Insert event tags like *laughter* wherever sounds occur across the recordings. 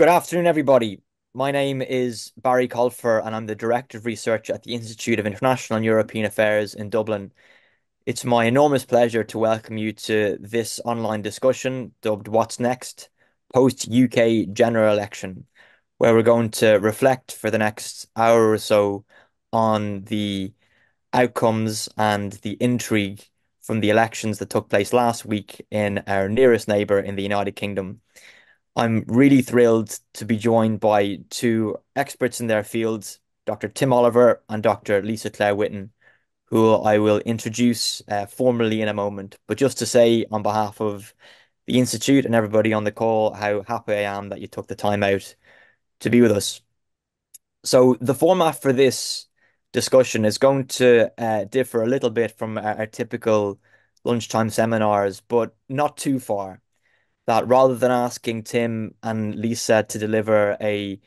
Good afternoon, everybody. My name is Barry Colfer, and I'm the Director of Research at the Institute of International and European Affairs in Dublin. It's my enormous pleasure to welcome you to this online discussion dubbed What's Next Post UK General Election, where we're going to reflect for the next hour or so on the outcomes and the intrigue from the elections that took place last week in our nearest neighbour in the United Kingdom. I'm really thrilled to be joined by two experts in their fields, Dr. Tim Oliver and Dr. Lisa Claire Whitten, who I will introduce uh, formally in a moment. But just to say, on behalf of the Institute and everybody on the call, how happy I am that you took the time out to be with us. So, the format for this discussion is going to uh, differ a little bit from our, our typical lunchtime seminars, but not too far that rather than asking Tim and Lisa to deliver a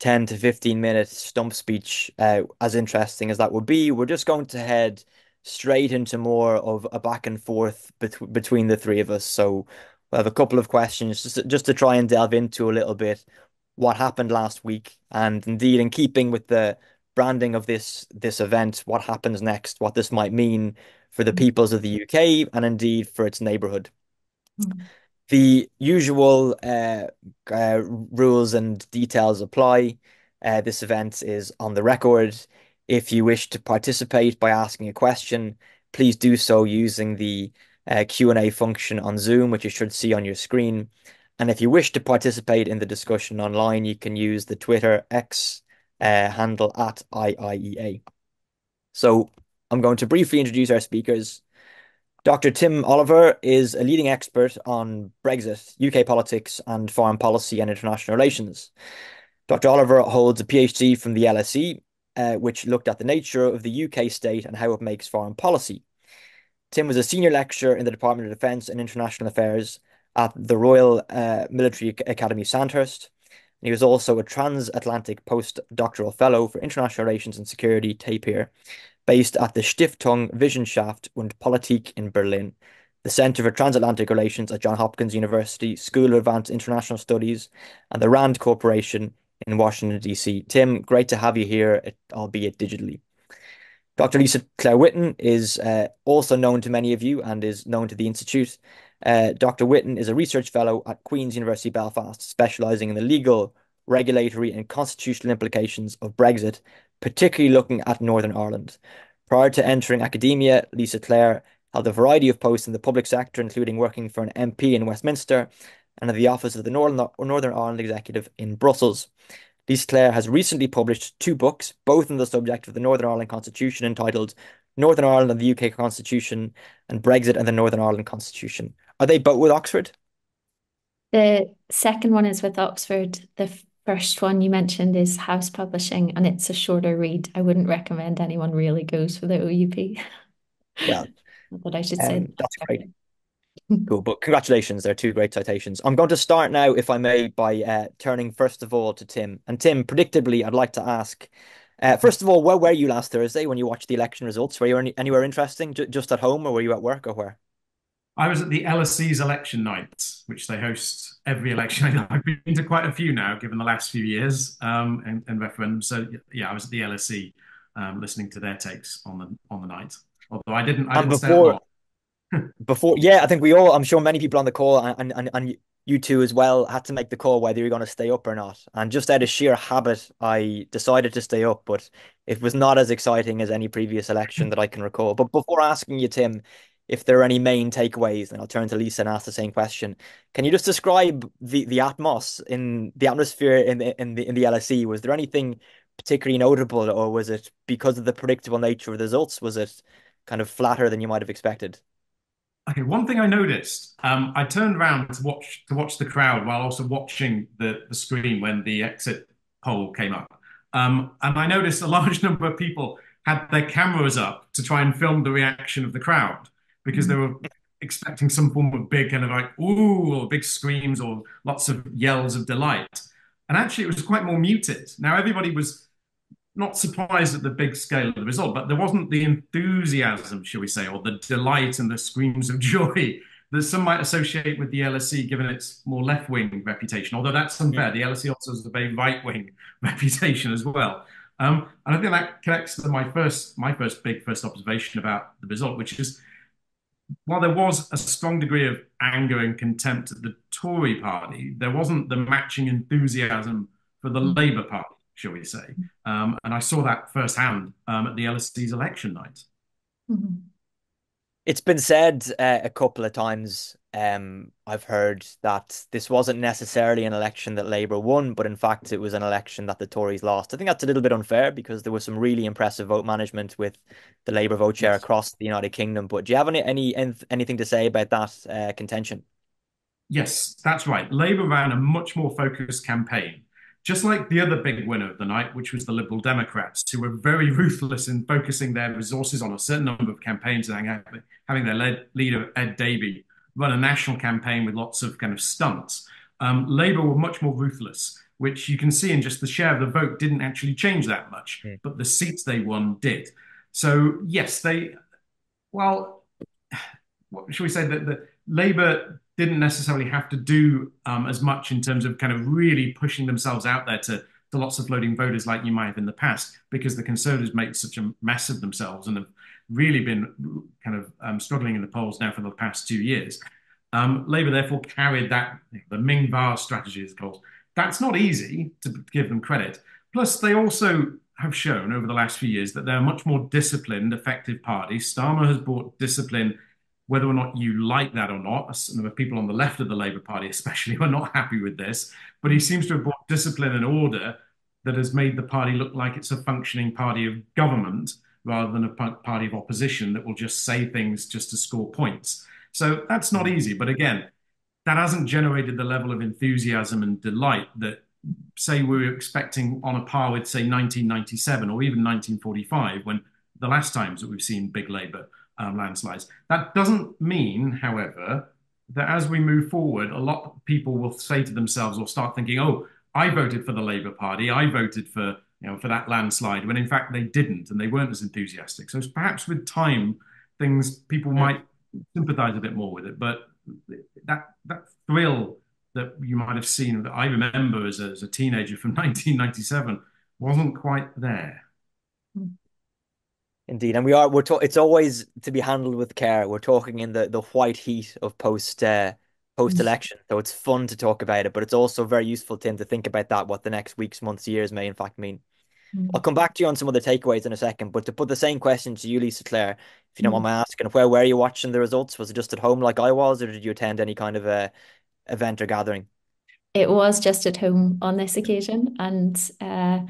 10 to 15 minute stump speech, uh, as interesting as that would be, we're just going to head straight into more of a back and forth bet between the three of us. So we'll have a couple of questions just to, just to try and delve into a little bit what happened last week, and indeed, in keeping with the branding of this this event, what happens next, what this might mean for the peoples of the UK, and indeed for its neighbourhood. Mm -hmm. The usual uh, uh, rules and details apply. Uh, this event is on the record. If you wish to participate by asking a question, please do so using the uh, Q&A function on Zoom, which you should see on your screen. And if you wish to participate in the discussion online, you can use the Twitter X uh, handle at IIEA. So I'm going to briefly introduce our speakers. Dr. Tim Oliver is a leading expert on Brexit, UK politics, and foreign policy and international relations. Dr. Oliver holds a PhD from the LSE, uh, which looked at the nature of the UK state and how it makes foreign policy. Tim was a senior lecturer in the Department of Defence and International Affairs at the Royal uh, Military Academy Sandhurst. he was also a transatlantic postdoctoral fellow for international relations and security, TAPIR, based at the Stiftung Wissenschaft und Politik in Berlin, the Center for Transatlantic Relations at Johns Hopkins University School of Advanced International Studies, and the RAND Corporation in Washington, D.C. Tim, great to have you here, albeit digitally. Dr. Lisa Claire Whitten is uh, also known to many of you and is known to the Institute. Uh, Dr. Whitten is a research fellow at Queen's University Belfast, specialising in the legal, regulatory, and constitutional implications of Brexit particularly looking at Northern Ireland. Prior to entering academia, Lisa Claire held a variety of posts in the public sector, including working for an MP in Westminster and at the office of the Northern, Ireland Executive in Brussels. Lisa Claire has recently published two books, both on the subject of the Northern Ireland Constitution, entitled Northern Ireland and the UK Constitution and Brexit and the Northern Ireland Constitution. Are they both with Oxford? The second one is with Oxford. The first one you mentioned is House Publishing, and it's a shorter read. I wouldn't recommend anyone really goes for the OUP. Yeah. *laughs* but I should um, say that's great. cool, but congratulations, they're two great citations. I'm going to start now, if I may, by uh, turning first of all to Tim. And Tim, predictably, I'd like to ask, uh, first of all, where were you last Thursday when you watched the election results? Were you any, anywhere interesting, J just at home, or were you at work, or where? I was at the LSE's election night, which they host every election. *laughs* I've been to quite a few now, given the last few years um, and, and referendum. So yeah, I was at the LSE um, listening to their takes on the on the night. Although I didn't, I didn't before, *laughs* before, yeah, I think we all, I'm sure many people on the call and, and, and you two as well had to make the call whether you're going to stay up or not. And just out of sheer habit, I decided to stay up, but it was not as exciting as any previous election that I can recall. But before asking you, Tim, if there are any main takeaways, and I'll turn to Lisa and ask the same question. Can you just describe the the atmos in the atmosphere in the in the in the LSE? Was there anything particularly notable, or was it because of the predictable nature of the results? Was it kind of flatter than you might have expected? Okay, one thing I noticed, um, I turned around to watch to watch the crowd while also watching the, the screen when the exit poll came up. Um, and I noticed a large *laughs* number of people had their cameras up to try and film the reaction of the crowd because they were expecting some form of big kind of like ooh or big screams or lots of yells of delight. And actually, it was quite more muted. Now everybody was not surprised at the big scale of the result, but there wasn't the enthusiasm, shall we say, or the delight and the screams of *laughs* joy that some might associate with the LSE, given its more left-wing reputation. Although that's unfair, the LSE also has a very right-wing *laughs* reputation as well. Um, and I think that connects to my first my first big first observation about the result, which is while there was a strong degree of anger and contempt at the Tory party, there wasn't the matching enthusiasm for the. Labour Party, shall we say. Um, and I saw that firsthand um, at the LSE's election night. Mm-hmm. It's been said uh, a couple of times. Um, I've heard that this wasn't necessarily an election that Labour won, but in fact, it was an election that the Tories lost. I think that's a little bit unfair because there was some really impressive vote management with the Labour vote share yes. across the United Kingdom. But do you have any, any anything to say about that uh, contention? Yes, that's right. Labour ran a much more focused campaign just like the other big winner of the night, which was the Liberal Democrats, who were very ruthless in focusing their resources on a certain number of campaigns and having their lead, leader, Ed Davey, run a national campaign with lots of kind of stunts. Um, Labour were much more ruthless, which you can see in just the share of the vote didn't actually change that much, mm. but the seats they won did. So, yes, they, well, what should we say that the Labour didn't necessarily have to do um, as much in terms of kind of really pushing themselves out there to, to lots of floating voters like you might have in the past, because the Conservatives made such a mess of themselves and have really been kind of um, struggling in the polls now for the past two years. Um, Labour therefore carried that, the Ming Vase strategy is called. That's not easy to give them credit. Plus, they also have shown over the last few years that they're a much more disciplined, effective party. Starmer has brought discipline whether or not you like that or not, some of the people on the left of the Labour Party, especially, *laughs* are not happy with this. But he seems to have brought discipline and order that has made the party look like it's a functioning party of government rather than a party of opposition that will just say things just to score points. So that's not easy. But again, that hasn't generated the level of enthusiasm and delight that, say, we were expecting on a par with, say, 1997 or even 1945, when the last times that we've seen big Labour um, landslides. That doesn't mean, however, that as we move forward, a lot of people will say to themselves or start thinking, "Oh, I voted for the Labour Party. I voted for you know for that landslide," when in fact they didn't and they weren't as enthusiastic. So perhaps with time, things people yeah. might sympathise a bit more with it. But that that thrill that you might have seen that I remember as a, as a teenager from *laughs* 1997 wasn't quite there. Mm. Indeed, and we are we're to- it's always to be handled with care. We're talking in the the white heat of post uh, post election, so it's fun to talk about it, but it's also very useful, Tim, to think about that what the next weeks, months, years may in fact mean. Mm. I'll come back to you on some of the takeaways in a second, but to put the same question to you, Lisa Claire, if you don't mm. mind my asking, where were you watching the results? Was it just at home like I was, or did you attend any kind of a event or gathering? It was just at home on this occasion, and uh,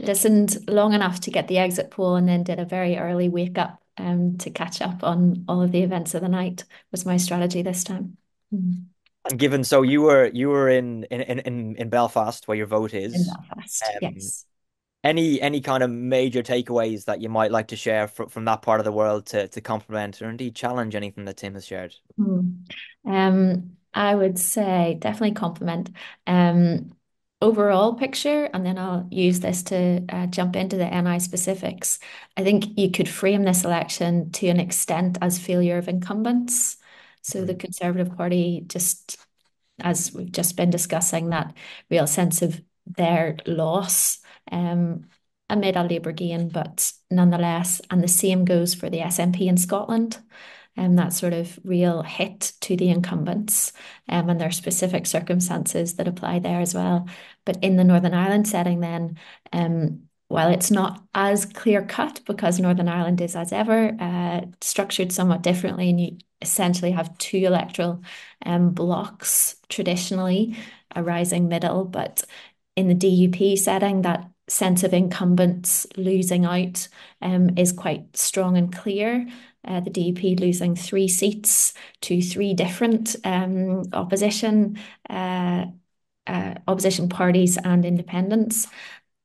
listened long enough to get the exit poll and then did a very early wake up um, to catch up on all of the events of the night was my strategy this time. Mm. And given so you were you were in in in in Belfast where your vote is. In Belfast, um, yes. Any any kind of major takeaways that you might like to share from, from that part of the world to to complement or indeed challenge anything that Tim has shared? Mm. Um, I would say definitely compliment. Um, overall picture, and then I'll use this to uh, jump into the NI specifics. I think you could frame this election to an extent as failure of incumbents. So mm-hmm. the Conservative Party just, as we've just been discussing, that real sense of their loss um, a Labour gain, but nonetheless, and the same goes for the SNP in Scotland and that sort of real hit to the incumbents um, and there are specific circumstances that apply there as well. But in the Northern Ireland setting, then, um, while it's not as clear cut because Northern Ireland is, as ever, uh, structured somewhat differently, and you essentially have two electoral um, blocks traditionally, a rising middle, but in the DUP setting, that sense of incumbents losing out um, is quite strong and clear uh, the DUP losing three seats to three different um, opposition uh, uh, opposition parties and independents.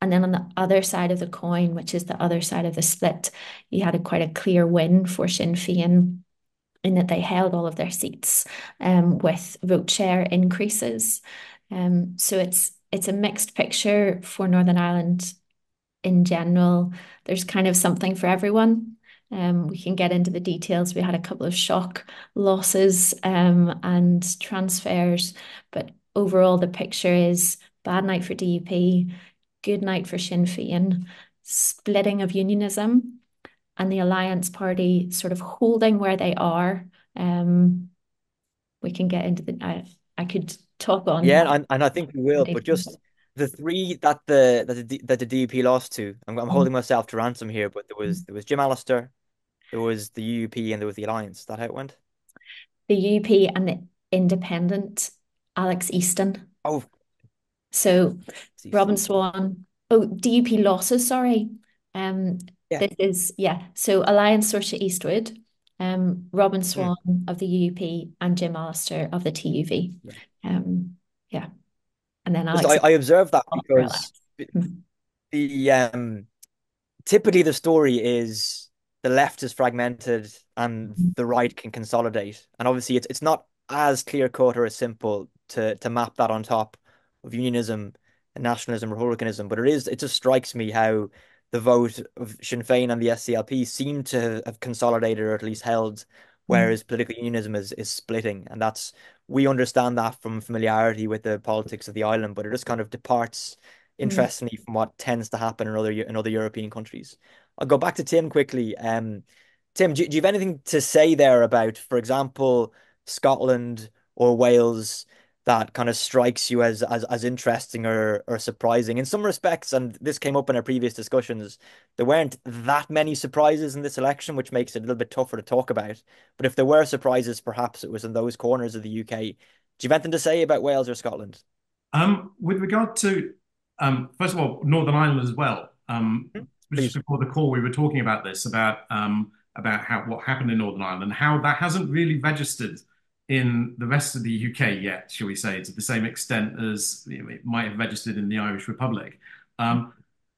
And then on the other side of the coin, which is the other side of the split, you had a quite a clear win for Sinn Féin in that they held all of their seats um, with vote share increases. Um, so it's it's a mixed picture for Northern Ireland in general. There's kind of something for everyone Um, we can get into the details. We had a couple of shock losses um, and transfers, but overall, the picture is bad night for DUP, good night for Sinn Féin, splitting of unionism, and the Alliance Party sort of holding where they are. Um, we can get into the. I, I could talk on. Yeah, and, and I think we will, but just the three that the that the that the DUP lost to. I'm, I'm holding myself to ransom here, but there was there was Jim Allister, there was the UUP, and there was the Alliance. Is that how it went? The UUP and the Independent, Alex Easton. Oh, so Robin Swann. Oh, DUP losses. Sorry. Um, yeah. this is yeah. So Alliance Sorcha Eastwood, um, Robin Swann mm. of the UUP, and Jim Allister of the TUV. Yeah. Um, yeah. And then Alex. I, I observed that because the um typically the story is the left is fragmented and mm-hmm. the right can consolidate. And obviously it's it's not as clear cut or as simple to to map that on top of unionism and nationalism, republicanism, but it is it just strikes me how the vote of Sinn Féin and the SDLP seem to have consolidated or at least held, whereas mm. political unionism is is splitting, and that's we understand that from familiarity with the politics of the island, but it just kind of departs mm. interestingly mm. from what tends to happen in other in other European countries. I'll go back to Tim quickly. Um, Tim, do, do you have anything to say there about, for example, Scotland or Wales? That kind of strikes you as as, as interesting or, or surprising. In some respects and this came up in our previous discussions there weren't that many surprises in this election which makes it a little bit tougher to talk about. But if there were surprises perhaps it was in those corners of the UK do you have anything to say about Wales or Scotland? Um with regard to um first of all Northern Ireland as well. Um hmm, just before the call we were talking about this about um about how what happened in Northern Ireland how that hasn't really registered in the rest of the UK yet, shall we say, to the same extent as you know, it might have registered in the Irish Republic, um,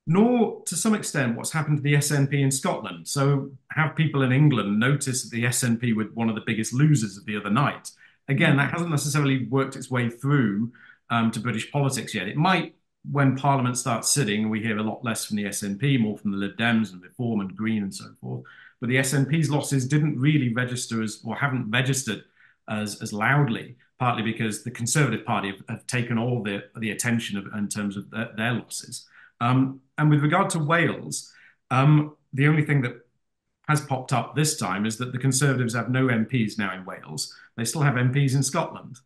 nor to some extent what's happened to the SNP in Scotland. So, have people in England noticed that the SNP were one of the biggest losers of the other night? Again, that hasn't necessarily worked its way through um, to British politics yet. It might when Parliament starts sitting, we hear a lot less from the SNP, more from the Lib Dems and Reform and Green and so forth. But the SNP's losses didn't really register as, or haven't registered as, as loudly, partly because the Conservative Party have, have taken all the, the attention of, in terms of their, their losses. Um, and with regard to Wales, um, the only thing that has popped up this time is that the Conservatives have no MPs now in Wales. They still have MPs in Scotland.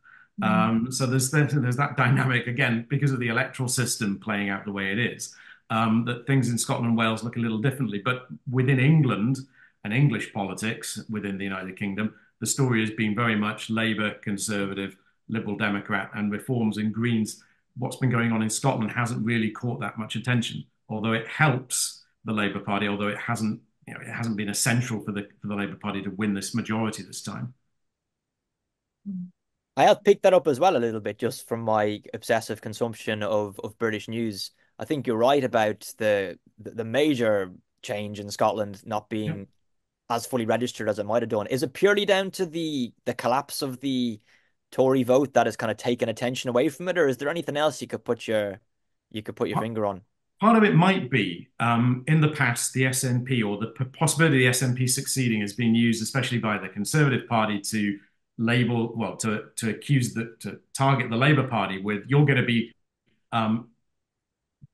Mm. Um, so there's, there's that dynamic again because of the electoral system playing out the way it is. Um, that things in Scotland and Wales look a little differently, but within England and English politics within the United Kingdom, the story has been very much Labour, Conservative, Liberal Democrat, and Reforms and Greens. What's been going on in Scotland hasn't really caught that much attention, although it helps the Labour Party, although it hasn't, you know, it hasn't been essential for the for the Labour Party to win this majority this time. Mm-hmm. I have picked that up as well a little bit just from my obsessive consumption of, of British news. I think you're right about the, the major change in Scotland not being as fully registered as it might have done. Is it purely down to the the collapse of the Tory vote that has kind of taken attention away from it, or is there anything else you could put your you could put your finger on? Part of it might be um, in the past the SNP or the possibility of the SNP succeeding has been used, especially by the Conservative Party, to label well to to accuse the to target the Labour Party with you're going to be um,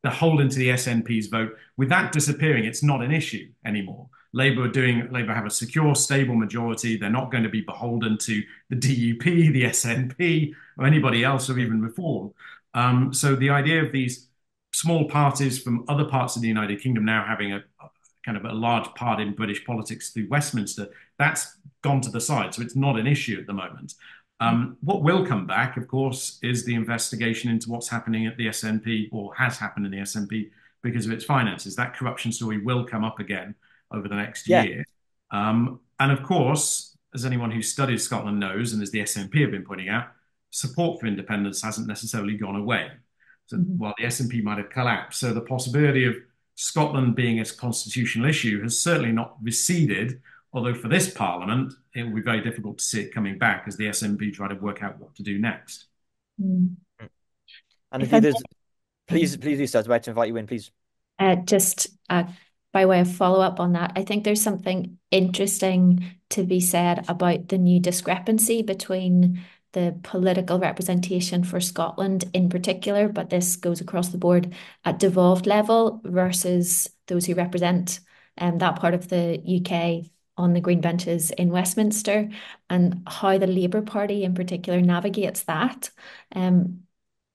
beholden to the SNP's vote. With that disappearing, it's not an issue anymore. Labour doing Labour have a secure, stable majority. They're not going to be beholden to the DUP, *laughs* the SNP, or anybody else, or even Reform. Um, so the idea of these small parties from other parts of the United Kingdom now having a, a kind of a large part in British politics through Westminster, that's gone to the side. So it's not an issue at the moment. Um, what will come back, of course, is the investigation into what's happening at the SNP or has happened in the SNP because of its finances. That corruption story will come up again over the next yeah. year. Um, and of course, as anyone who studies Scotland knows, and as the SNP have been pointing out, support for independence hasn't necessarily gone away. So mm-hmm. while the SNP might have collapsed, so the possibility of Scotland being a constitutional issue has certainly not receded. Although for this Parliament, it will be very difficult to see it coming back as the SNP try to work out what to do next. Mm. And if, if there's, please, please, Lisa, I was about to invite you in, please. Uh, just uh, by way of follow-up on that, I think there's something interesting to be said about the new discrepancy between the political representation for Scotland in particular, but this goes across the board at devolved level versus those who represent um, that part of the UK on the green benches in Westminster and how the Labour Party in particular navigates that. Um,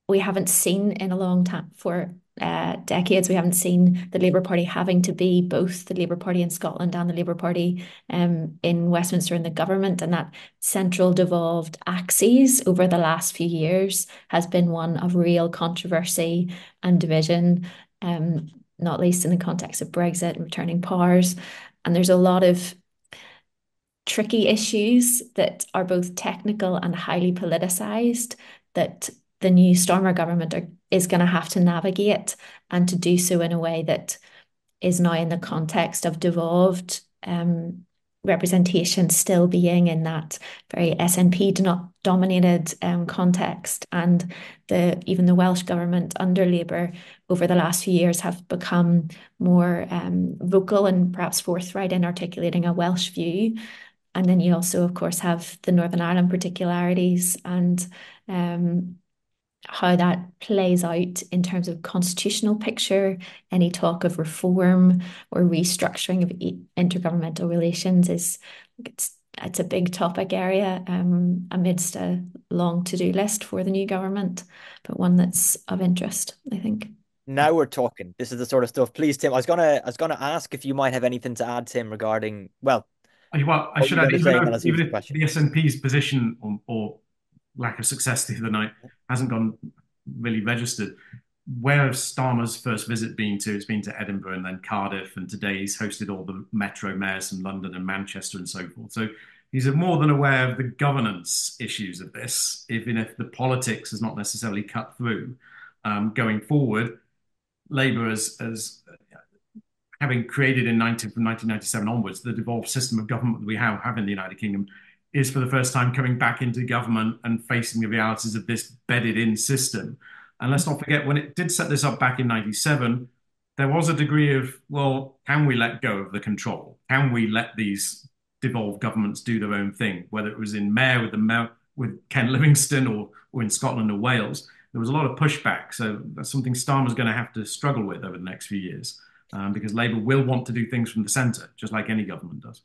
we haven't seen in a long time for uh, decades, we haven't seen the Labour Party having to be both the Labour Party in Scotland and the Labour Party um, in Westminster in the government. And that central devolved axis over the last few years has been one of real controversy and division, um, not least in the context of Brexit and returning powers. And there's a lot of tricky issues that are both technical and highly politicized that the new Starmer government are, is going to have to navigate and to do so in a way that is now in the context of devolved um, representation still being in that very SNP dominated um, context. And the even the Welsh government under Labour over the last few years have become more um, vocal and perhaps forthright in articulating a Welsh view. And then you also of course have the Northern Ireland particularities and um, how that plays out in terms of constitutional picture, any talk of reform or restructuring of intergovernmental relations is it's it's a big topic area um, amidst a long to-do list for the new government, but one that's of interest, I think. Now we're talking. This is the sort of stuff. Please, Tim. I was gonna I was gonna ask if you might have anything to add, Tim, regarding well. Well, I should add, even, even if the SNP's position or, or lack of success the other night hasn't gone really registered. Where has Starmer's first visit been to? It's been to Edinburgh and then Cardiff, and today he's hosted all the metro mayors from London and Manchester and so forth. So he's more than aware of the governance issues of this, even if the politics has not necessarily cut through. Um, going forward, Labour has having created in 19, from 1997 onwards the devolved system of government that we have, have in the United Kingdom, is for the first time coming back into government and facing the realities of this bedded in system. And let's not forget, when it did set this up back in 97, there was a degree of, well, can we let go of the control? Can we let these devolved governments do their own thing? Whether it was in Mayor with the Mayor, with Ken Livingstone or, or in Scotland or Wales, there was a lot of pushback. So that's something Starmer's going to have to struggle with over the next few years um, because Labour will want to do things from the centre, just like any government does.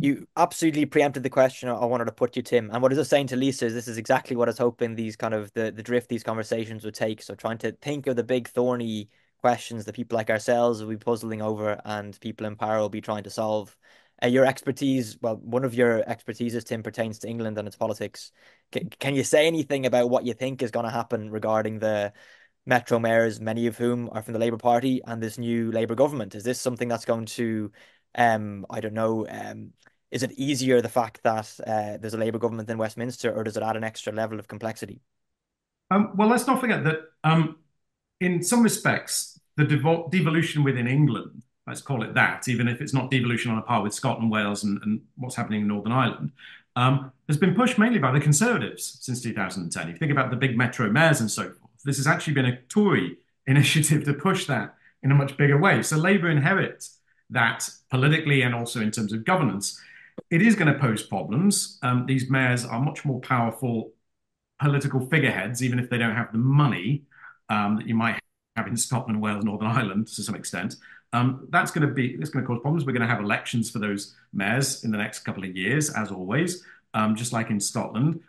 You absolutely preempted the question I wanted to put you, Tim. And what I was saying to Lisa is this is exactly what I was hoping these kind of the, the drift these conversations would take. So trying to think of the big thorny questions that people like ourselves will be puzzling over and people in power will be trying to solve. Uh, your expertise, well, one of your expertises, Tim, pertains to England and its politics. C can you say anything about what you think is going to happen regarding the Metro mayors, many of whom are from the Labour Party, and this new Labour government? Is this something that's going to um, I don't know, um, is it easier the fact that uh, there's a Labour government in Westminster, or does it add an extra level of complexity? Um, well, let's not forget that um, in some respects, the devol devolution within England, let's call it that, even if it's not devolution on a par with Scotland, Wales, and, and what's happening in Northern Ireland, um, has been pushed mainly by the Conservatives since 2010. If you think about the big metro mayors and so forth, this has actually been a Tory *laughs* initiative to push that in a much bigger way. So Labour inherits that politically and also in terms of governance, it is going to pose problems. Um, these mayors are much more powerful political figureheads, even if they don't have the money um, that you might have in Scotland, Wales, Northern Ireland to some extent. Um, that's going to be that's going to cause problems. We're going to have elections for those mayors in the next couple of years, as always, um, just like in Scotland.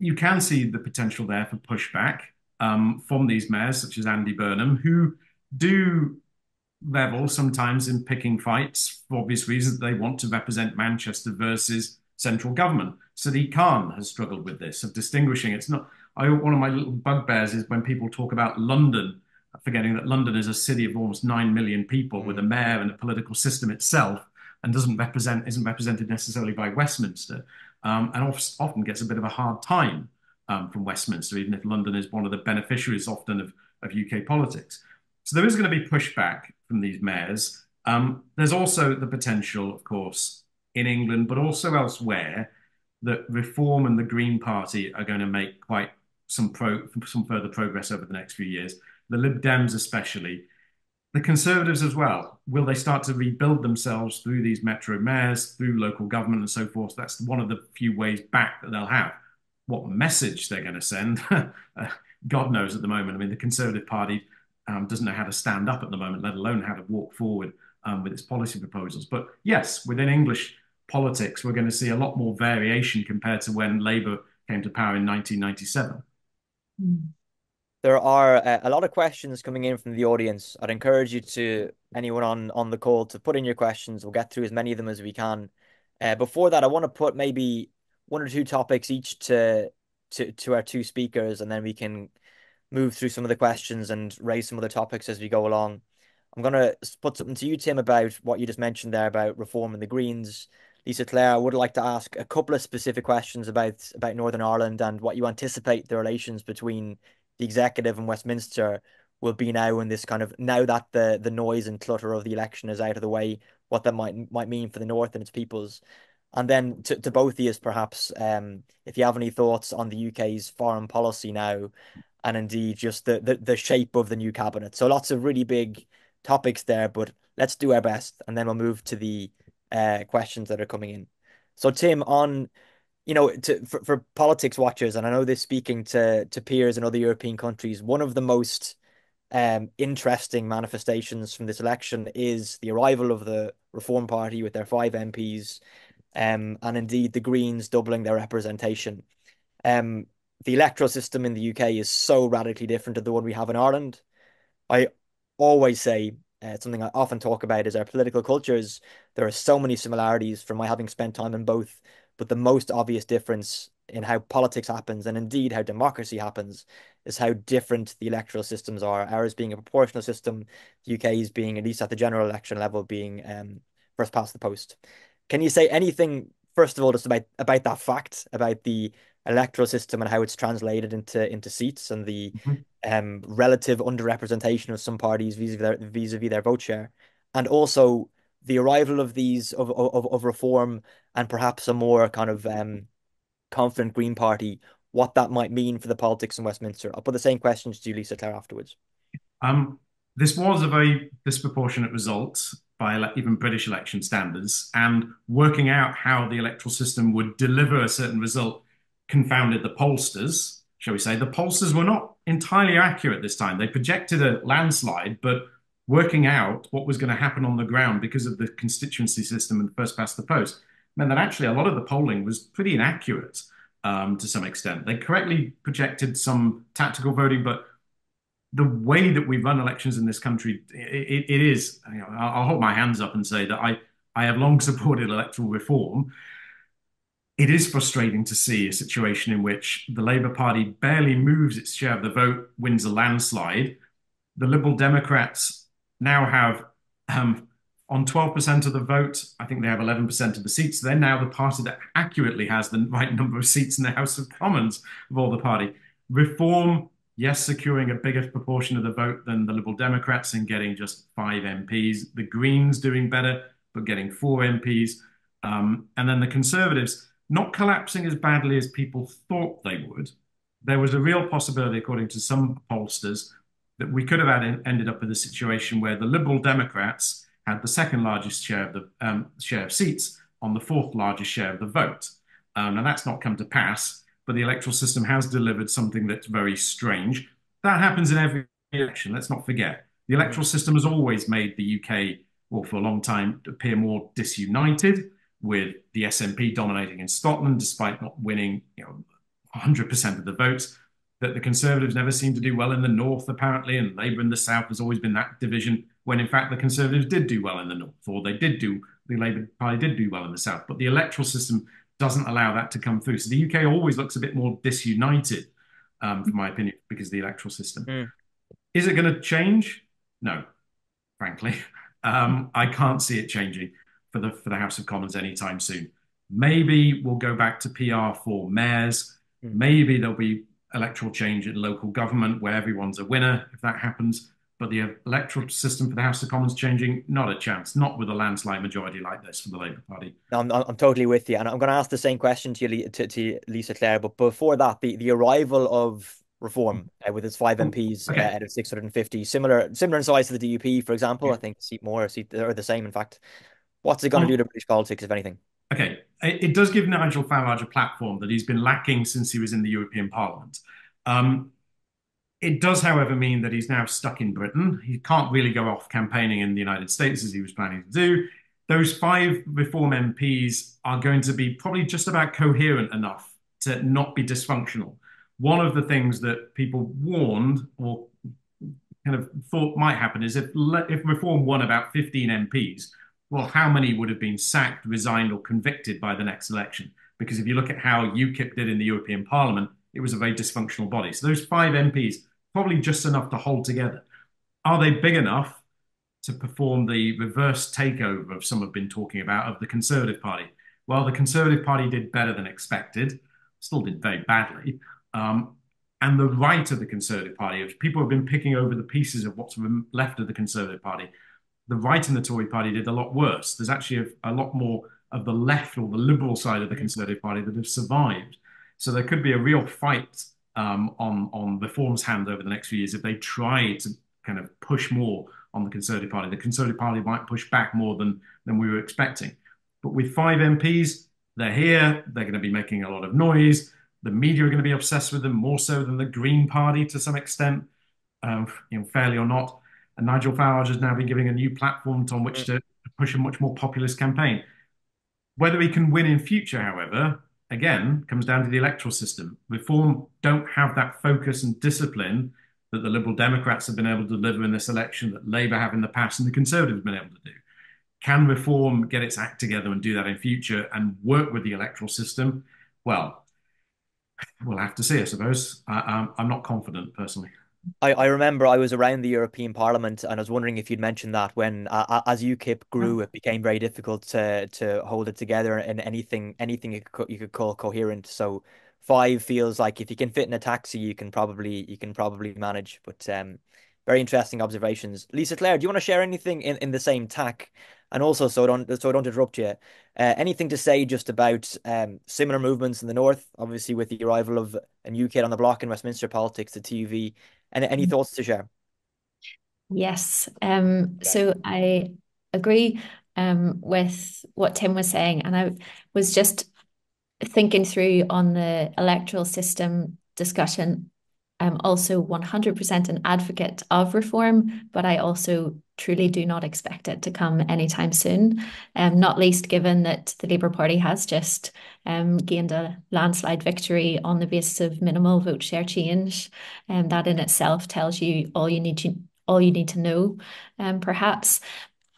You can see the potential there for pushback um, from these mayors, such as Andy Burnham, who do level sometimes in picking fights for obvious reasons. They want to represent Manchester versus central government. Sadiq Khan has struggled with this of distinguishing. It's not. I, one of my little bugbears is when people talk about London, forgetting that London is a city of almost nine million people mm. with a mayor and a political system itself, and doesn't represent isn't represented necessarily by Westminster, um, and often gets a bit of a hard time um, from Westminster, even if London is one of the beneficiaries often of, of UK politics. So there is going to be pushback from these mayors. Um, there's also the potential, of course, in England, but also elsewhere, that Reform and the Green Party are going to make quite some pro some further progress over the next few years. The Lib Dems, especially, the Conservatives as well, will they start to rebuild themselves through these metro mayors, through local government and so forth? That's one of the few ways back that they'll have. What message they're going to send, *laughs* God knows at the moment. I mean, the Conservative Party um, doesn't know how to stand up at the moment, let alone how to walk forward um, with its policy proposals. But yes, within English politics, we're going to see a lot more variation compared to when Labour came to power in 1997. Mm. There are uh, a lot of questions coming in from the audience. I'd encourage you to anyone on on the call to put in your questions. We'll get through as many of them as we can. Uh, before that, I want to put maybe one or two topics each to to to our two speakers, and then we can move through some of the questions and raise some other topics as we go along. I'm going to put something to you, Tim, about what you just mentioned there about reform and the Greens. Lisa Claire, I would like to ask a couple of specific questions about about Northern Ireland and what you anticipate the relations between the executive and Westminster will be now in this kind of now that the the noise and clutter of the election is out of the way, what that might might mean for the North and its peoples. And then to, to both of you, perhaps, um, if you have any thoughts on the UK's foreign policy now, and indeed just the, the, the shape of the new cabinet. So lots of really big topics there, but let's do our best, and then we'll move to the uh, questions that are coming in. So Tim, on you know, to, for, for politics watchers, and I know this speaking to to peers in other European countries, one of the most um, interesting manifestations from this election is the arrival of the Reform Party with their five MPs, um, and indeed the Greens doubling their representation. Um, the electoral system in the UK is so radically different to the one we have in Ireland. I always say uh, something I often talk about is our political cultures. There are so many similarities from my having spent time in both but the most obvious difference in how politics happens and indeed how democracy happens is how different the electoral systems are. Ours being a proportional system, the UK's being, at least at the general election level, being um, first past the post. Can you say anything, first of all, just about, about that fact, about the electoral system and how it's translated into, into seats and the mm -hmm. um, relative underrepresentation of some parties vis-a-vis their, vis-a-vis their vote share? And also the arrival of these of, of, of reform and perhaps a more kind of um, confident Green Party, what that might mean for the politics in Westminster. I'll put the same questions to you, Lisa Claire, afterwards. Um, this was a very disproportionate result by even British election standards, and working out how the electoral system would deliver a certain result confounded the pollsters, shall we say. The pollsters were not entirely accurate this time. They projected a landslide, but working out what was going to happen on the ground because of the constituency system and first past the post meant that actually a lot of the polling was pretty inaccurate um, to some extent. They correctly projected some tactical voting, but the way that we run elections in this country, it, it is, you know, I'll hold my hands up and say that I, I have long supported electoral reform. It is frustrating to see a situation in which the Labour Party barely moves its share of the vote, wins a landslide. The Liberal Democrats now have um, on 12% of the vote, I think they have 11% of the seats. They're now the party that accurately has the right number of seats in the House of Commons of all the party. Reform, yes, securing a bigger proportion of the vote than the Liberal Democrats and getting just five MPs. The Greens doing better, but getting four MPs. Um, and then the Conservatives not collapsing as badly as people thought they would. There was a real possibility, according to some pollsters, that we could have had, ended up with a situation where the Liberal Democrats had the second largest share of the um, share of seats on the fourth largest share of the vote. Um, and that's not come to pass, but the electoral system has delivered something that's very strange. That happens in every election. Let's not forget. The electoral system has always made the UK, well, for a long time, appear more disunited, with the SNP dominating in Scotland, despite not winning, you know, 100% of the votes that the Conservatives never seem to do well in the North, apparently, and Labour in the South has always been that division, when in fact the Conservatives did do well in the North, or they did do, the Labour Party did do well in the South. But the electoral system doesn't allow that to come through. So the UK always looks a bit more disunited, um, from my opinion, because of the electoral system. Mm. Is it going to change? No, frankly. *laughs* Um, I can't see it changing for the for the House of Commons anytime soon. Maybe we'll go back to PR for mayors. Mm. Maybe there'll be electoral change in local government where everyone's a winner if that happens. But the electoral system for the House of Commons changing, not a chance, not with a landslide majority like this for the Labour Party. I'm, I'm totally with you. And I'm going to ask the same question to, you, to, to Lisa Claire. But before that, the, the arrival of reform uh, with its five MPs uh, out of 650, similar similar in size to the DUP, for example. Yeah. I think seat more, seat or the same, in fact. What's it going to Um, do to British politics, if anything? okay. It, it does give Nigel Farage a platform that he's been lacking since he was in the European Parliament. Um, it does, however, mean that he's now stuck in Britain. He can't really go off campaigning in the United States as he was planning to do. Those five Reform MPs are going to be probably just about coherent enough to not be dysfunctional. One of the things that people warned or kind of thought might happen is if if Reform won about 15 MPs, well, how many would have been sacked, resigned, or convicted by the next election? Because if you look at how UKIP did in the European Parliament, it was a very dysfunctional body. So those five MPs, probably just enough to hold together. Are they big enough to perform the reverse takeover of some have been talking about of the Conservative Party? Well, the Conservative Party did better than expected, still did very badly. Um, and the right of the Conservative Party, people have been picking over the pieces of what's left of the Conservative Party, the right in the Tory Party did a lot worse. There's actually a, a lot more of the left or the liberal side of the Conservative Party that have survived. So there could be a real fight um, on on Reform's hand over the next few years if they try to kind of push more on the Conservative Party. The Conservative Party might push back more than than we were expecting. But with five MPs, they're here. They're going to be making a lot of noise. The media are going to be obsessed with them more so than the Green Party to some extent, um, you know, fairly or not. And Nigel Farage has now been giving a new platform on which mm. to push a much more populist campaign. Whether he can win in future, however, again, comes down to the electoral system. Reform don't have that focus and discipline that the Liberal Democrats have been able to deliver in this election, that Labour have in the past, and the Conservatives have been able to do. Can Reform get its act together and do that in future and work with the electoral system? Well, we'll have to see, I suppose. I, um, I'm not confident personally. I, I remember I was around the European Parliament and I was wondering if you'd mentioned that when uh, as UKIP grew, it became very difficult to to hold it together and anything anything you could, you could call coherent. So five feels like if you can fit in a taxi, you can probably you can probably manage. But um, very interesting observations. Lisa Claire, do you want to share anything in, in the same tack? And also, so I don't so I don't interrupt you. Uh, anything to say just about um, similar movements in the north? Obviously, with the arrival of a new kid on the block in Westminster politics, the TUV. Any any thoughts to share? Yes. Um, so I agree um, with what Tim was saying, and I was just thinking through on the electoral system discussion. I'm also 100% an advocate of reform, but I also truly do not expect it to come anytime soon, um, not least given that the Labour Party has just um, gained a landslide victory on the basis of minimal vote share change. And um, that in itself tells you all you need to all you need to know, um, perhaps.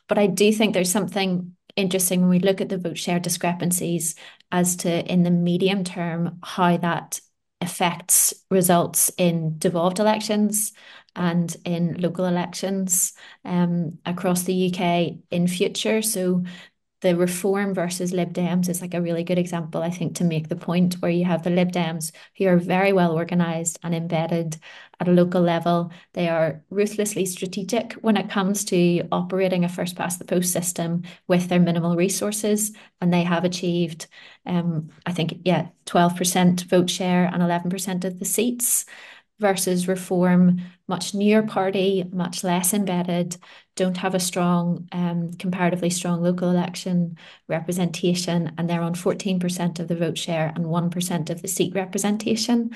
But I do think there's something interesting when we look at the vote share discrepancies as to in the medium term how that affects results in devolved elections and in local elections um, across the UK in future. So the Reform versus Lib Dems is like a really good example, I think, to make the point where you have the Lib Dems who are very well organised and embedded at a local level. They are ruthlessly strategic when it comes to operating a first past the post system with their minimal resources. And they have achieved, um, I think, yeah, 12% vote share and 11% of the seats versus Reform, much newer party, much less embedded, don't have a strong, um, comparatively strong local election representation, and they're on 14% of the vote share and 1% of the seat representation.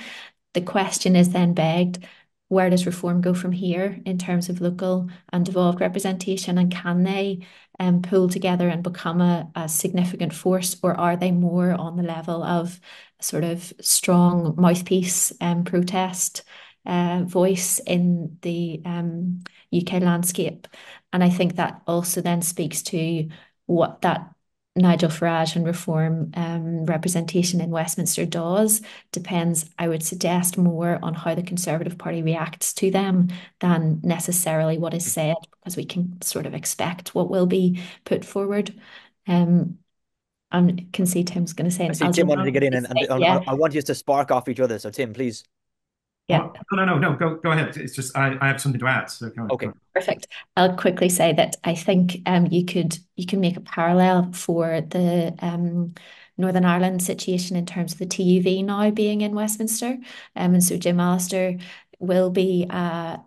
The question is then begged where does reform go from here in terms of local and devolved representation? And can they um, pull together and become a, a significant force, or are they more on the level of sort of strong mouthpiece and protest uh, voice in the um, UK landscape? And I think that also then speaks to what that Nigel Farage and reform um, representation in Westminster does depends, I would suggest, more on how the Conservative Party reacts to them than necessarily what is said, because we can sort of expect what will be put forward. Um, I can see Tim's going to say. I see Tim wanted to get in, and, and yeah. I, I want you to spark off each other. So Tim, please. Yeah. Oh, no, no, no, Go, go ahead. It's just I, I have something to add. So go okay, go perfect. I'll quickly say that I think um you could you can make a parallel for the um Northern Ireland situation in terms of the TUV now being in Westminster. Um, and so Jim Allister will be uh,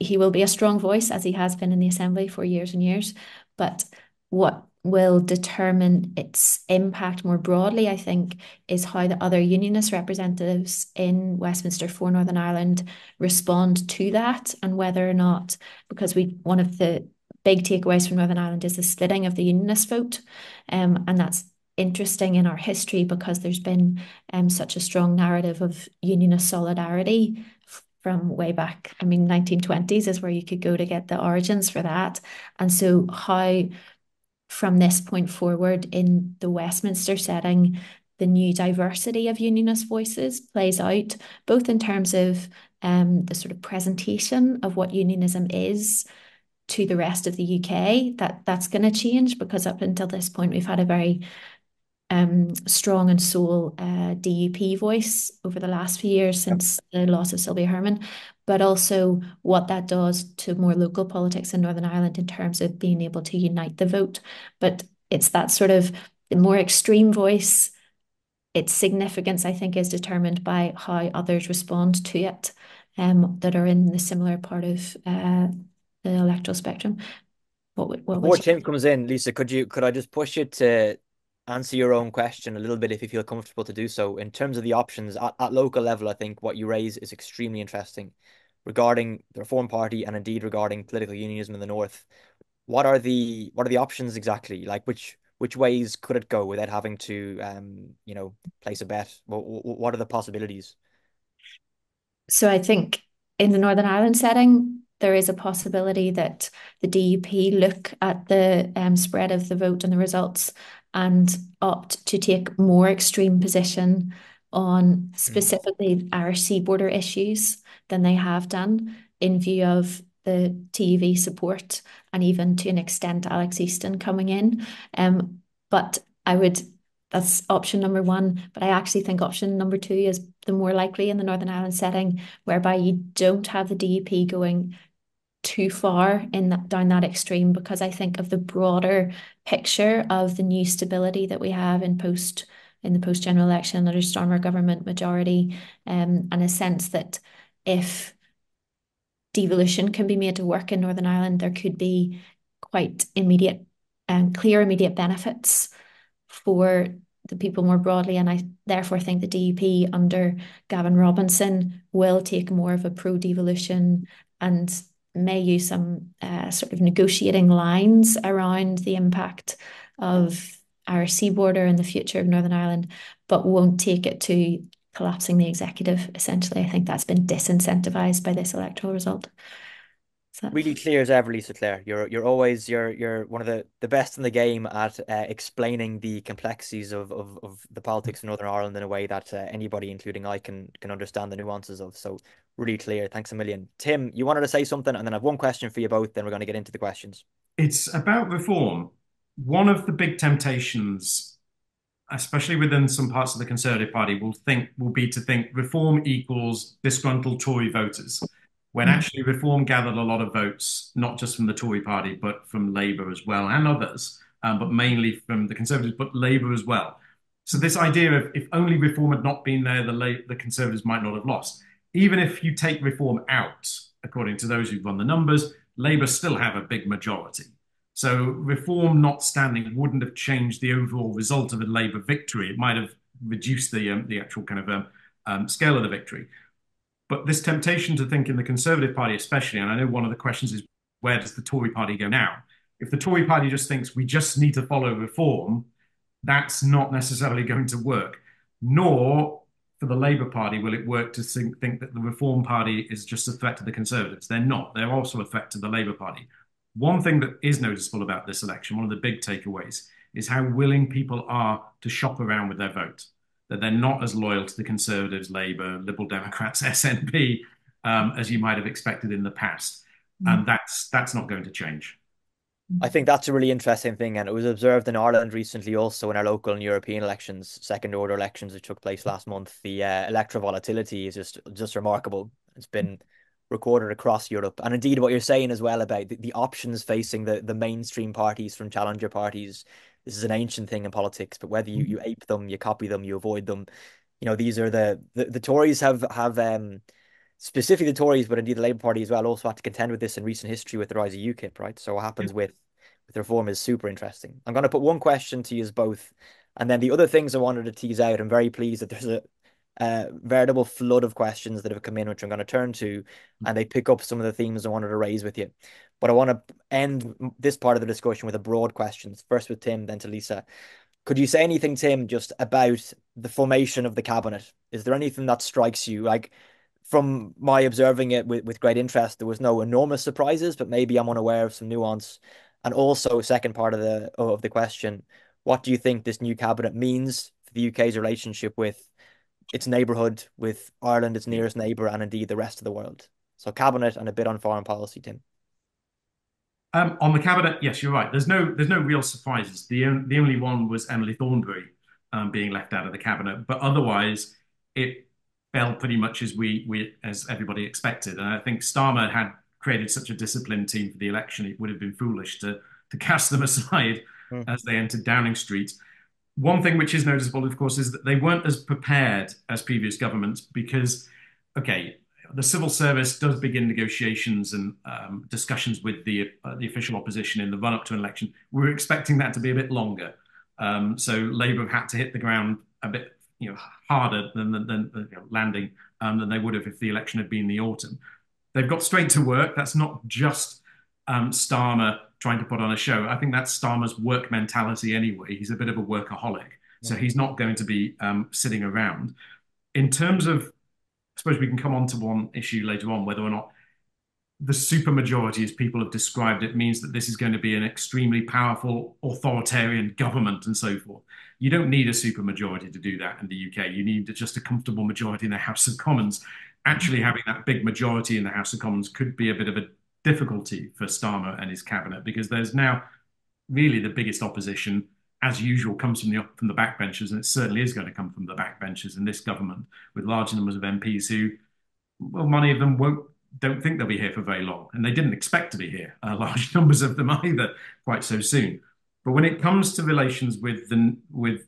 he will be a strong voice as he has been in the Assembly for years and years. But what will determine its impact more broadly, I think, is how the other unionist representatives in Westminster for Northern Ireland respond to that and whether or not, because we one of the big takeaways from Northern Ireland is the splitting of the unionist vote. Um, and that's interesting in our history because there's been um, such a strong narrative of unionist solidarity from way back. I mean, 1920s is where you could go to get the origins for that. And so how from this point forward in the Westminster setting, the new diversity of unionist voices plays out, both in terms of um, the sort of presentation of what unionism is to the rest of the UK. That that's going to change because up until this point we've had a very um, strong and sole uh, DUP voice over the last few years since the loss of Sylvia Hermon, but also what that does to more local politics in Northern Ireland in terms of being able to unite the vote. But it's that sort of more extreme voice. Its significance, I think, is determined by how others respond to it um, that are in the similar part of uh, the electoral spectrum. What would, what Before Tim comes in, Lisa, could you could I just push you to answer your own question a little bit if you feel comfortable to do so. In terms of the options at, at local level, I think what you raise is extremely interesting regarding the Reform Party and indeed regarding political unionism in the North. What are the what are the options exactly? Like which which ways could it go without having to um, you know, place a bet? What, what are the possibilities? So I think in the Northern Ireland setting, there is a possibility that the DUP look at the um, spread of the vote and the results and opt to take more extreme position on hmm. specifically Irish sea border issues than they have done in view of the TUV support and even to an extent Alex Easton coming in. Um, but I would that's option number one. But I actually think option number two is the more likely in the Northern Ireland setting, whereby you don't have the DUP going too far in that down that extreme because I think of the broader picture of the new stability that we have in post in the post general election under Starmer government majority, um, and a sense that if devolution can be made to work in Northern Ireland, there could be quite immediate and um, clear immediate benefits for the people more broadly. And I therefore think the DUP under Gavin Robinson will take more of a pro devolution and may use some uh, sort of negotiating lines around the impact of our sea border and the future of Northern Ireland, but won't take it to collapsing the executive. Essentially, I think that's been disincentivized by this electoral result. So. Really clear as ever, Lisa Claire. You're you're always you're you're one of the, the best in the game at uh, explaining the complexities of, of, of the politics of Northern Ireland in a way that uh, anybody, including I, can can understand the nuances of. So really clear. Thanks a million. Tim, you wanted to say something, and then I have one question for you both. Then we're going to get into the questions. It's about reform. One of the big temptations, especially within some parts of the Conservative Party, will think will be to think reform equals disgruntled Tory voters when hmm. actually reform gathered a lot of votes, not just from the Tory party, but from Labour as well and others, um, but mainly from the Conservatives, but Labour as well. So this idea of if only reform had not been there, the, La- the Conservatives might not have lost. Even if you take reform out, according to those who've run the numbers, Labour still have a big majority. So reform not standing wouldn't have changed the overall result of a Labour victory. It might have reduced the um, the actual kind of um, um, scale of the victory. But this temptation to think in the Conservative Party, especially, and I know one of the questions is where does the Tory Party go now? If the Tory Party just thinks we just need to follow reform, that's not necessarily *laughs* going to work. Nor for the Labour Party will it work to think, think that the Reform Party is just a threat to the Conservatives. They're not. They're also a threat to the Labour Party. One thing that is noticeable about this election, one of the big takeaways, is how willing people are to shop around with their vote that they're not as loyal to the Conservatives, Labour, Liberal Democrats, *laughs* SNP um, as you might have expected in the past, mm. and that's that's not going to change. I think that's a really interesting thing, and it was observed in Ireland recently, also in our local and European elections, second order elections that took place last month. The uh, electoral volatility is just just remarkable. It's been recorded across Europe, and indeed, what you're saying as well about the, the options facing the the mainstream parties from challenger parties this is an ancient thing in politics, but whether you, you ape them, you copy them, you avoid them, you know, these are the the, the Tories have have um specifically the Tories, but indeed the Labour Party as well, also had to contend with this in recent history with the rise of UKIP, right? So what happens with with reform is super interesting. I'm going to put one question to you both, and then the other things I wanted to tease out. I'm very pleased that there's a, a veritable flood of questions that have come in, which I'm going to turn to, mm. and they pick up some of the themes I wanted to raise with you. But I want to end this part of the discussion with a broad question. First with Tim, then to Lisa. Could you say anything, Tim, just about the formation of the cabinet? Is there anything that strikes you? Like from my observing it with, with great interest, there was no enormous surprises, but maybe I'm unaware of some nuance. And also, second part of the of the question, what do you think this new cabinet means for the UK's relationship with its neighbourhood, with Ireland, its nearest neighbour, and indeed the rest of the world? So cabinet and a bit on foreign policy, Tim. Um, on the cabinet, yes, you're right. There's no there's no real surprises. The the only one was Emily Thornberry um, being left out of the cabinet, but otherwise it fell pretty much as we we as everybody expected. And I think Starmer had created such a disciplined team for the election, it would have been foolish to to cast them *laughs* aside mm. as they entered Downing Street. One thing which is noticeable, of course, is that they weren't as prepared as previous governments because, okay, the civil service does begin negotiations and um, discussions with the uh, the official opposition in the run up to an election. We were expecting that to be a bit longer, um, so Labour have had to hit the ground a bit you know harder than than, than you know, landing um, than they would have if the election had been in the autumn. They've got straight to work. That's not just um, Starmer trying to put on a show. I think that's Starmer's work mentality anyway. He's a bit of a workaholic, so he's not going to be um, sitting around. In terms of I suppose we can come on to one issue later on, whether or not the supermajority, as people have described it, means that this is going to be an extremely powerful authoritarian government and so forth. You don't need a supermajority to do that in the UK. You need just a comfortable majority in the House of Commons. Actually, having that big majority in the House of Commons could be a bit of a difficulty for Starmer and his cabinet because there's now really the biggest opposition as usual, comes from the from the backbenchers, and it certainly is going to come from the backbenchers in this government with large numbers of MPs who, well, many of them won't don't think they'll be here for very long, and they didn't expect to be here. Uh, *laughs* large numbers of them either quite so soon. But when it comes to relations with the with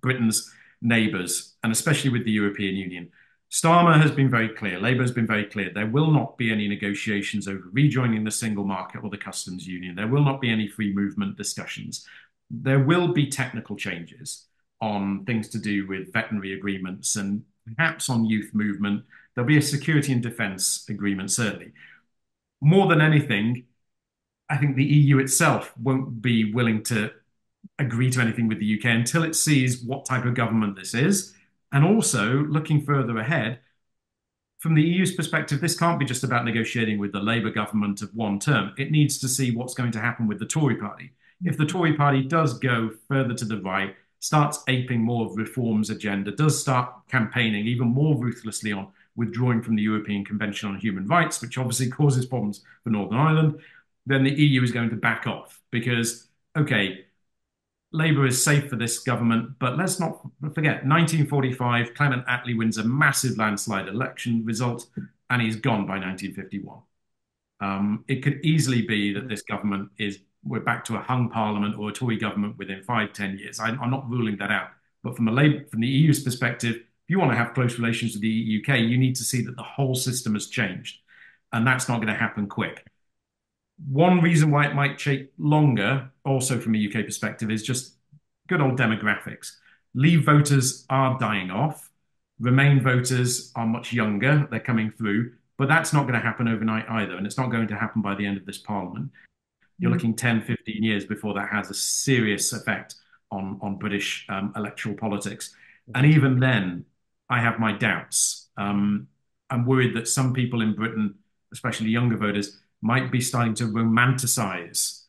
Britain's neighbours, and especially with the European Union, Starmer has been very clear. Labour has been very clear. There will not be any negotiations over rejoining the single market or the customs union. There will not be any free movement discussions there will be technical changes on things to do with veterinary agreements and perhaps on youth movement. There'll be a security and defence agreement, certainly. More than anything, I think the EU itself won't be willing to agree to anything with the UK until it sees what type of government this is. And also, looking further ahead, from the EU's perspective, this can't be just about negotiating with the Labour government of one term. It needs to see what's going to happen with the Tory party if the Tory party does go further to the right, starts aping more of reforms agenda, does start campaigning even more ruthlessly on withdrawing from the European Convention on Human Rights, which obviously causes problems for Northern Ireland, then the EU is going to back off because, okay, Labour is safe for this government, but let's not forget 1945, Clement Attlee wins a massive landslide election result and he's gone by 1951. Um, it could easily be that this government is we're back to a hung parliament or a Tory government within five, ten years. I, am not ruling that out. But from, a from the EU's perspective, if you want to have close relations with the UK, you need to see that the whole system has changed. And that's not going to happen quick. One reason why it might take longer, also from a UK perspective, is just good old demographics. Leave voters are dying off. Remain voters are much younger. They're coming through. But that's not going to happen overnight either. And it's not going to happen by the end of this parliament you're mm. looking 10, 15 years before that has a serious effect on, on British um, electoral politics. And even then, I have my doubts. Um, I'm worried that some people in Britain, especially younger voters, might be starting to romanticize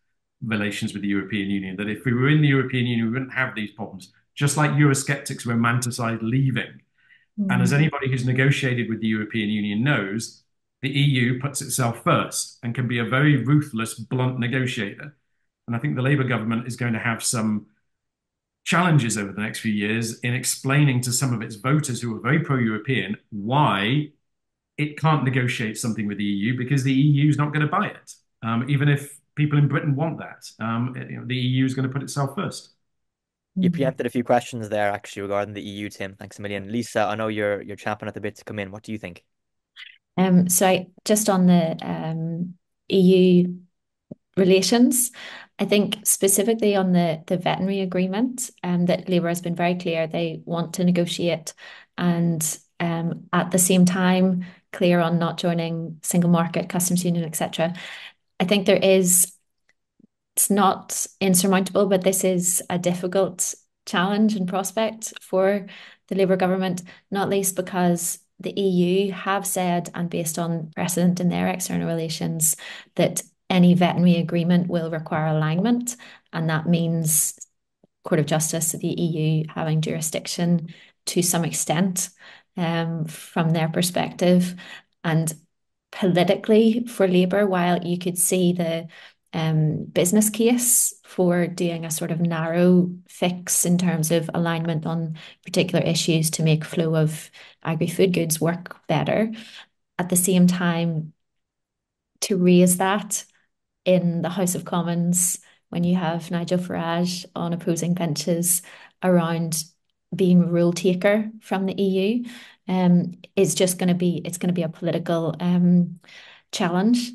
relations with the European Union. That if we were in the European Union, we wouldn't have these problems. Just like Eurosceptics romanticize leaving. Mm. And as mm. anybody who's negotiated with the European Union knows, the EU puts itself first and can be a very ruthless, blunt negotiator. And I think the Labour government is going to have some challenges over the next few years in explaining to some of its voters who are very pro European why it can't negotiate something with the EU because the EU is not going to buy it. Um, even if people in Britain want that. Um, you know, the EU is going to put itself first. You preempted a few questions there actually regarding the EU, Tim. Thanks a million. Lisa, I know you're you're champing at the bit to come in. What do you think? Um, so I, just on the um, EU relations, I think specifically on the the veterinary agreement, um, that Labour has been very clear they want to negotiate, and um, at the same time clear on not joining single market, customs union, etc. I think there is it's not insurmountable, but this is a difficult challenge and prospect for the Labour government, not least because the EU have said, and based on precedent in their external relations, that any veterinary agreement will require alignment, and that means Court of Justice, of the EU having jurisdiction to some extent um, from their perspective. And politically for Labour, while you could see the um, business case for doing a sort of narrow fix in terms of alignment on particular issues to make flow of agri-food goods work better. At the same time, to raise that in the House of Commons when you have Nigel Farage on opposing benches around being rule taker from the EU um, is just going to be it's going to be a political um, challenge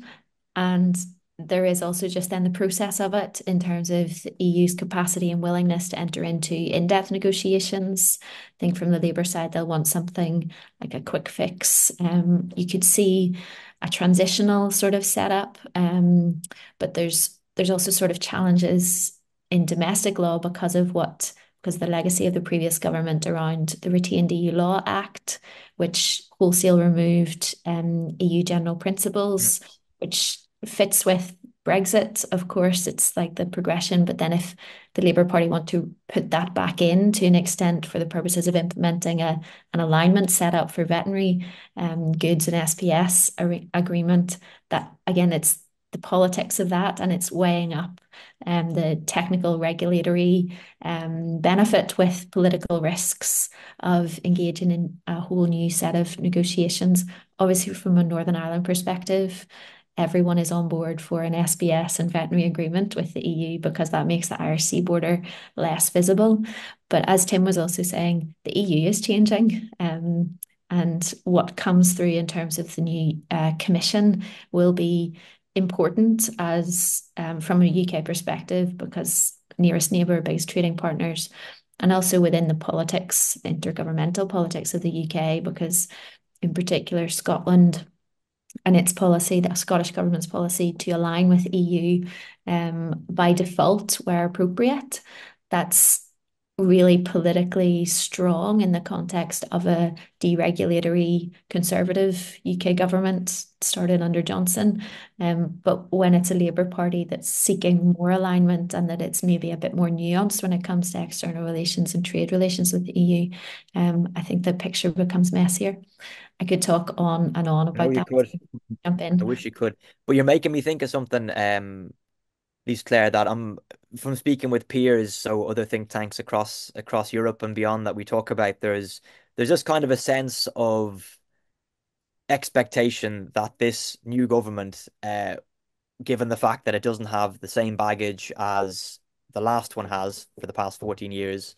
and there is also just then the process of it in terms of the EU's capacity and willingness to enter into in-depth negotiations. I think from the Labour side, they'll want something like a quick fix. Um, you could see a transitional sort of setup, um, but there's there's also sort of challenges in domestic law because of what because the legacy of the previous government around the Retained EU Law Act, which wholesale removed um, EU general principles, which fits with Brexit, of course, it's like the progression. But then if the Labour Party want to put that back in to an extent for the purposes of implementing a an alignment set up for veterinary um, goods and SPS agreement, that again, it's the politics of that and it's weighing up um, the technical regulatory um, benefit with political risks of engaging in a whole new set of negotiations. Obviously, from a Northern Ireland perspective, everyone is on board for an SPS and veterinary agreement with the EU because that makes the Irish Sea border less visible. But as Tim was also saying, the EU is changing. Um, and what comes through in terms of the new uh, commission will be important as um, from a UK perspective because nearest neighbour, biggest trading partners, and also within the politics, intergovernmental politics of the UK, because in particular Scotland and its policy, the Scottish government's policy to align with EU um, by default where appropriate. That's really politically strong in the context of a deregulatory conservative UK government started under Johnson. Um, but when it's a Labour Party that's seeking more alignment and that it's maybe a bit more nuanced when it comes to external relations and trade relations with the EU, um, I think the picture becomes messier. I could talk on and on about that. could. Jump I wish you could. But you're making me think of something, um, Lise Claire, that I'm from speaking with peers, so other think tanks across across Europe and beyond that we talk about, there's there's just kind of a sense of expectation that this new government, uh, given the fact that it doesn't have the same baggage as the last one has for the past 14 years,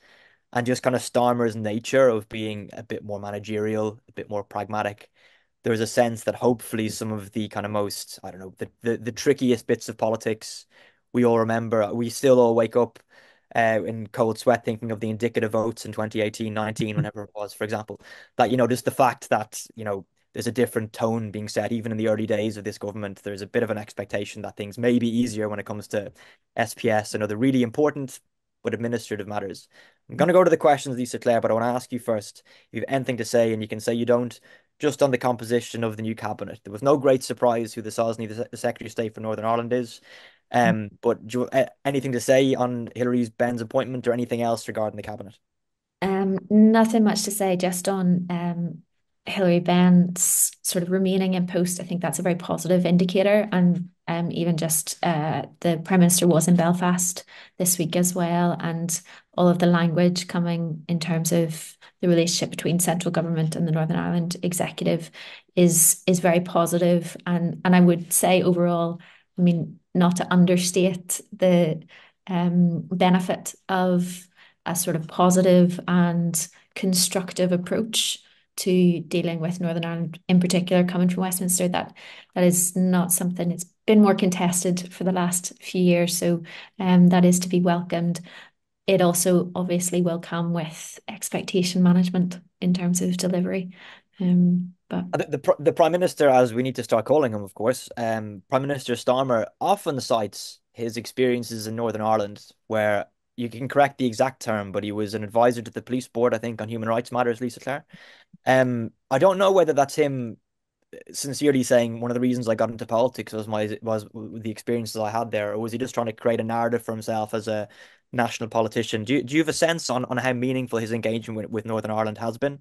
and just kind of Starmer's nature of being a bit more managerial, a bit more pragmatic. There's a sense that hopefully some of the kind of most, I don't know, the, the, the trickiest bits of politics we all remember, we still all wake up uh, in cold sweat thinking of the indicative votes in 2018, 19, whenever it was, for example, that, you know, just the fact that, you know, there's a different tone being set even in the early days of this government. There's a bit of an expectation that things may be easier when it comes to SPS and other really important but administrative matters. I'm going to go to the questions, Lisa Claire, but I want to ask you first if you have anything to say, and you can say you don't, just on the composition of the new cabinet. There was no great surprise who the SOSNI, the, the Secretary of State for Northern Ireland, is. Um, but do you, uh, anything to say on Hilary's Benn's appointment or anything else regarding the cabinet? Um, nothing much to say, just on um, Hilary Benn's sort of remaining in post, I think that's a very positive indicator. And um, even just uh, the Prime Minister was in Belfast this week as well, and all of the language coming in terms of the relationship between central government and the Northern Ireland executive is is very positive. And and I would say overall, I mean, not to understate the um, benefit of a sort of positive and constructive approach to dealing with Northern Ireland in particular, coming from Westminster, that that is not something it's been more contested for the last few years. So um, that is to be welcomed. It also obviously will come with expectation management in terms of delivery. Um, the, the the Prime Minister, as we need to start calling him, of course, um, Prime Minister Starmer often cites his experiences in Northern Ireland, where you can correct the exact term, but he was an advisor to the police board, I think, on human rights matters, Lisa Claire. Um, I don't know whether that's him sincerely saying one of the reasons I got into politics was my was the experiences I had there, or was he just trying to create a narrative for himself as a national politician? Do you, do you have a sense on, on how meaningful his engagement with Northern Ireland has been?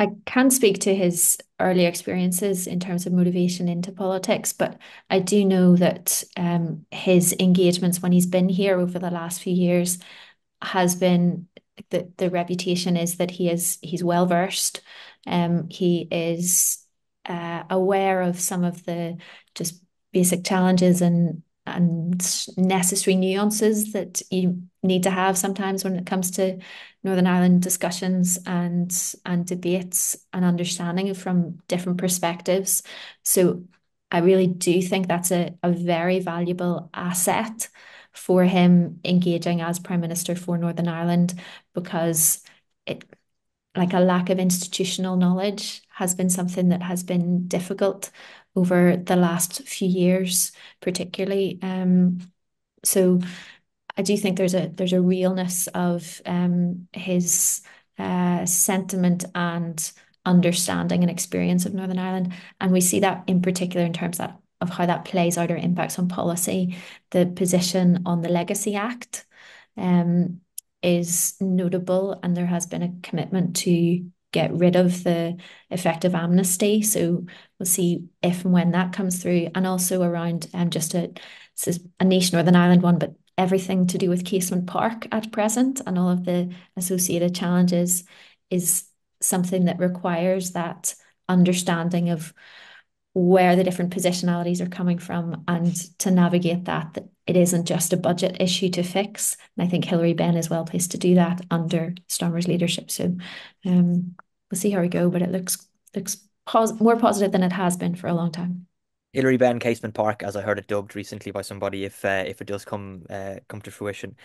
I can speak to his early experiences in terms of motivation into politics, but I do know that um, his engagements when he's been here over the last few years has been the the reputation is that he is he's well versed. Um, he is uh, aware of some of the just basic challenges and and necessary nuances that you need to have sometimes when it comes to Northern Ireland discussions and and debates and understanding from different perspectives. So I really do think that's a, a very valuable asset for him engaging as Prime Minister for Northern Ireland because it like a lack of institutional knowledge has been something that has been difficult over the last few years, particularly. Um, so I do think there's a there's a realness of um, his uh, sentiment and understanding and experience of Northern Ireland, and we see that in particular in terms of, of how that plays out or impacts on policy. The position on the Legacy Act um, is notable, and there has been a commitment to get rid of the effective amnesty. So we'll see if and when that comes through, and also around um, just a a niche Northern Ireland one, but everything to do with Casement Park at present and all of the associated challenges is something that requires that understanding of where the different positionalities are coming from and to navigate that, that it isn't just a budget issue to fix. And I think Hilary Benn is well placed to do that under Starmer's leadership. So um, we'll see how we go, but it looks looks pos more positive than it has been for a long time. Hilary Benn Casement Park, as I heard it dubbed recently by somebody, if uh, if it does come uh, come to fruition.